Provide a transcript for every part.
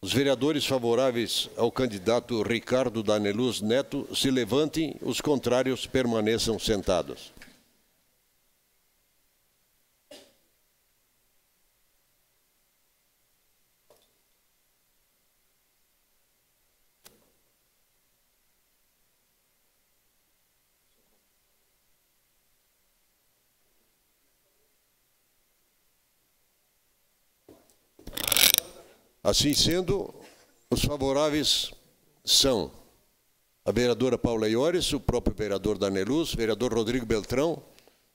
Os vereadores favoráveis ao candidato Ricardo Daneluz Neto se levantem, os contrários permaneçam sentados. Assim sendo, os favoráveis são a vereadora Paula Iores, o próprio vereador Daneluz, vereador Rodrigo Beltrão,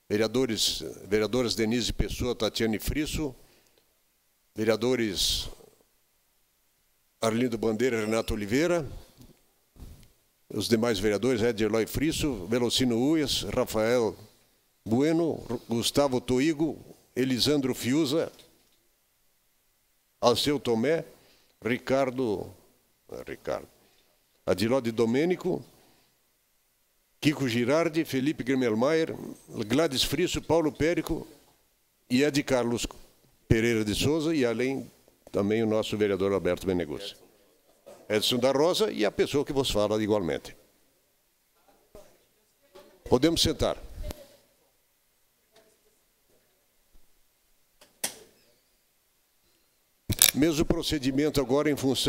vereadores, vereadoras Denise Pessoa, Tatiane Frisso, vereadores Arlindo Bandeira, Renato Oliveira, os demais vereadores, Ed Eloy Frisso, Velocino Uias, Rafael Bueno, Gustavo Toigo, Elisandro Fiuza, Alceu Tomé, Ricardo, Ricardo, Adilode Domênico, Kiko Girardi, Felipe Gemelmaier, Gladys Frisso, Paulo Périco e Ed Carlos Pereira de Souza e além também o nosso vereador Alberto Benegucci. Edson da Rosa e a pessoa que vos fala igualmente. Podemos sentar. Mesmo procedimento agora em função